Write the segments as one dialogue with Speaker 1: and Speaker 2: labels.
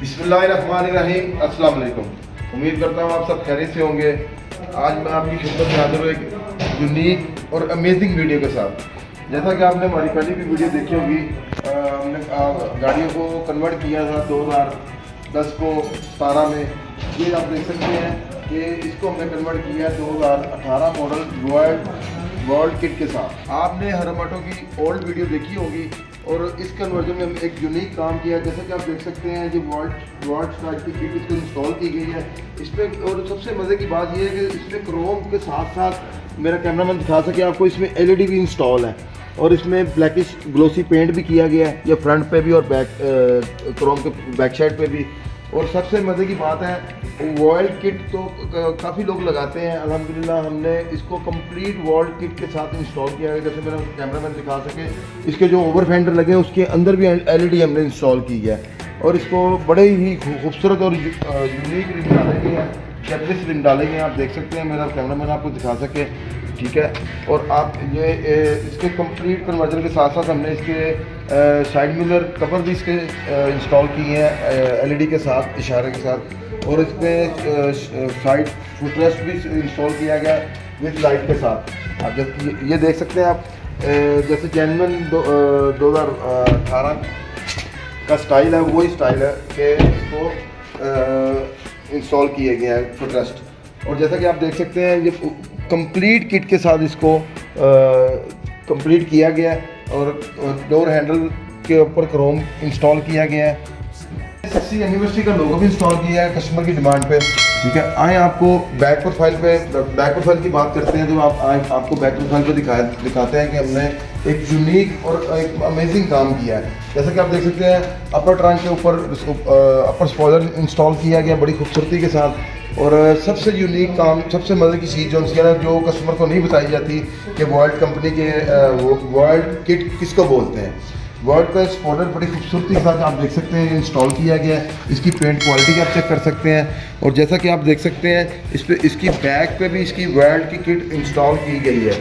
Speaker 1: बिस्मिल्लाहिर्रहमानिर्रहीम। अस्सलाम वालेकुम उम्मीद करता हूँ आप सब खैरियत से होंगे। आज मैं आपकी खिदमत में हाजिर हूँ एक यूनिक और अमेजिंग वीडियो के साथ। जैसा कि आपने हमारी पहली भी वीडियो देखी होगी हमने गाड़ियों को कन्वर्ट किया था 2010 को सतारह में। ये आप देख सकते हैं कि इसको हमने कन्वर्ट किया है 2018 मॉडल वर्ल्ड वर्ल्ड किट के साथ। आपने हरमाटो की ओल्ड वीडियो देखी होगी और इस कन्वर्जन में एक यूनिक काम किया है। जैसा कि आप देख सकते हैं जो वॉल्ट वर्ल्ड टाइप की किट इसको इंस्टॉल की गई है। इस पर और सबसे मज़े की बात यह है कि इसमें क्रोम के साथ साथ मेरा कैमरा मैन दिखा सके आपको, इसमें एलईडी भी इंस्टॉल है और इसमें ब्लैकिश ग्लोसी पेंट भी किया गया है। ये फ्रंट पे भी और बैक क्रोम के बैक साइड पे भी। और सबसे मज़े की बात है वर्ल्ड किट तो काफ़ी लोग लगाते हैं, अल्हम्दुलिल्लाह हमने इसको कंप्लीट वर्ल्ड किट के साथ इंस्टॉल किया है, जैसे मेरा कैमरामैन दिखा सके। इसके जो ओवर फेंडर लगे हैं, उसके अंदर भी एलईडी हमने इंस्टॉल की है। और इसको बड़े ही खूबसूरत और यूनिक रिम डाले गए हैं जैपनीस रिम डाले गए हैं, आप देख सकते हैं, मेरा कैमरामैन आपको दिखा सके। ठीक है? और आप ये इसके कंप्लीट कन्वर्जन के साथ साथ हमने इसके साइड मिलर कवर भी इसके इंस्टॉल किए हैं एलईडी के साथ इशारे के साथ। और इसमें साइड फुटरेस्ट भी इंस्टॉल किया गया विथ लाइट के साथ। आप जब ये, देख सकते हैं आप जैसे जैनवन दो हज़ार का स्टाइल है वही स्टाइल है कि इसको इंस्टॉल किए गए हैं फुटरेस्ट और जैसा कि आप देख सकते हैं ये कंप्लीट किट के साथ इसको कंप्लीट किया गया है और डोर हैंडल के ऊपर क्रोम इंस्टॉल किया गया है। सक्सी यूनिवर्सिटी का लोगो भी इंस्टॉल किया है कस्टमर की डिमांड पे। ठीक है? आए आपको बैक प्रोफ़ाइल पे बैक प्रोफ़ाइल की बात करते हैं तो आप आए, आपको बैक प्रोफ़ाइल पे दिखाए, दिखाते हैं कि हमने एक यूनिक और एक अमेजिंग काम किया है। जैसा कि आप देख सकते हैं अपर ट्रंक के ऊपर अपर स्पॉइलर इंस्टॉल किया गया बड़ी खूबसूरती के साथ। और सबसे यूनिक काम, सबसे मज़े की चीज़ जो है जो कस्टमर को नहीं बताई जाती कि वर्ल्ड कंपनी के वर्ल्ड किट किसको बोलते हैं? वर्ड का स्पॉटर बड़ी खूबसूरती के साथ आप देख सकते हैं इंस्टॉल किया गया है। इसकी पेंट क्वालिटी आप चेक कर सकते हैं। और जैसा कि आप देख सकते हैं इस पर इसकी बैक पे भी इसकी वर्ल्ड की किट इंस्टॉल की गई है।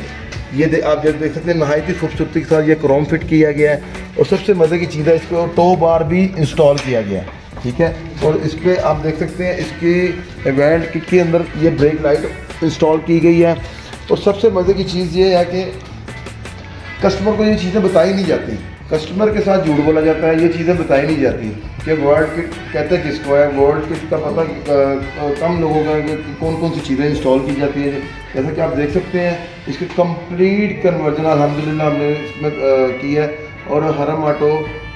Speaker 1: ये दे, आप जब देख सकते हैं नहायत ही खूबसूरती के साथ ये क्रोम फिट किया गया है। और सबसे मज़े की चीज़ है इस पर टो बार भी इंस्टॉल किया गया है ठीक है? और इस पर आप देख सकते हैं इसकी वर्ल्ड किट के अंदर ये ब्रेक लाइट इंस्टॉल की गई है। और सबसे मज़े की चीज़ ये है कि कस्टमर को ये चीज़ें बताई नहीं जाती। कस्टमर के साथ झूठ बोला जाता है, ये चीज़ें बताई नहीं जाती। कि वर्ल्ड किट कहते हैं किसको है वर्ल्ड किट का पता कम लोगों का कि कौन कौन सी चीज़ें इंस्टॉल की जाती है। जैसा कि आप देख सकते हैं, इसकी कंप्लीट कन्वर्जन अलहमदिल्ला हमने इसमें की है। और हरम आटो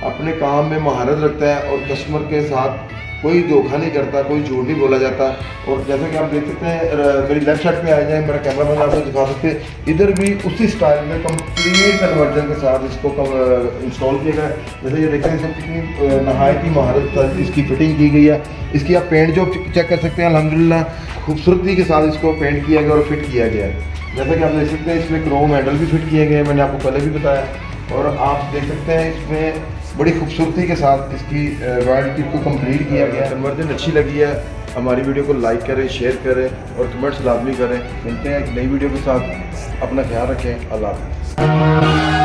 Speaker 1: अपने काम में महारत रखता है और कस्टमर के साथ कोई धोखा नहीं करता, कोई झूठ नहीं बोला जाता। और जैसा कि आप देख सकते हैं मेरी लेफ़्ट साइड पे आ जाए मेरा कैमरा मैन आपको दिखा सकते हैं। इधर भी उसी स्टाइल में कंप्लीट कन्वर्जन के साथ इसको इंस्टॉल किया गया जैसे ये देखते हैं इसमें कितनी नहायत ही महारत इसकी फिटिंग की गई है। इसकी आप पेंट जो चेक कर सकते हैं अलहमदिल्ला खूबसूरती के साथ इसको पेंट किया गया और फिट किया गया है। जैसा कि आप देख सकते हैं, इसमें क्रोम हैंडल भी फिट किए गए मैंने आपको पहले भी बताया। और आप देख सकते हैं, इसमें बड़ी खूबसूरती के साथ इसकी रॉयल टिप को कंप्लीट किया गया। कन्वर्जन अच्छी लगी है। हमारी वीडियो को लाइक करें शेयर करें और कमेंट्स लाजमी करें। मिलते हैं एक नई वीडियो के साथ। अपना ख्याल रखें। अल्लाह हाफ़िज़।